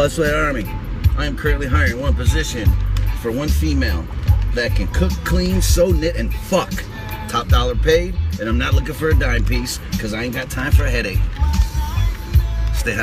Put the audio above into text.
Budslayer Army. I am currently hiring one position for one female that can cook, clean, sew, knit, and fuck. Top dollar paid, and I'm not looking for a dime piece because I ain't got time for a headache.